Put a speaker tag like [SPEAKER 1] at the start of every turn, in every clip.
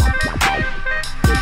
[SPEAKER 1] Like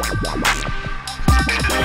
[SPEAKER 1] wow, wow. Let's go.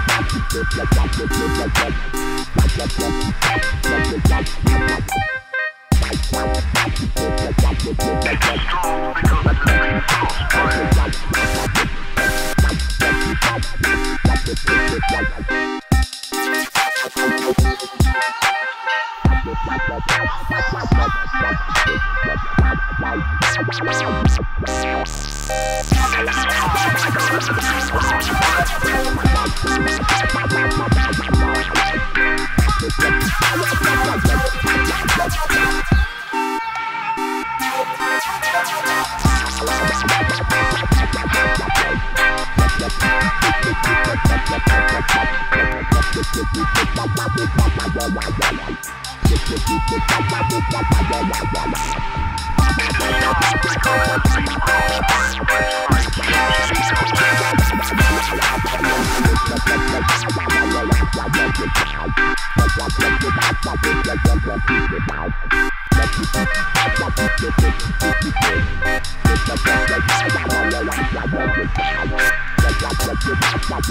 [SPEAKER 1] Make you strong because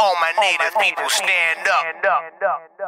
[SPEAKER 2] All my native people stand up.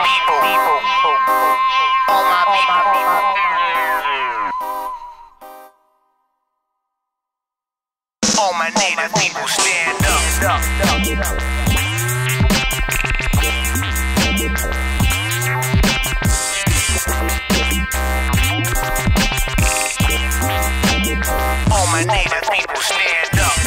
[SPEAKER 2] my people. All my people. All my native people. Stand up. All my native people stand up.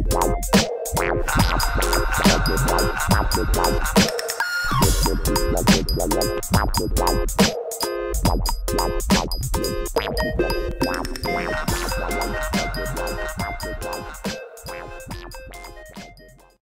[SPEAKER 3] Wow.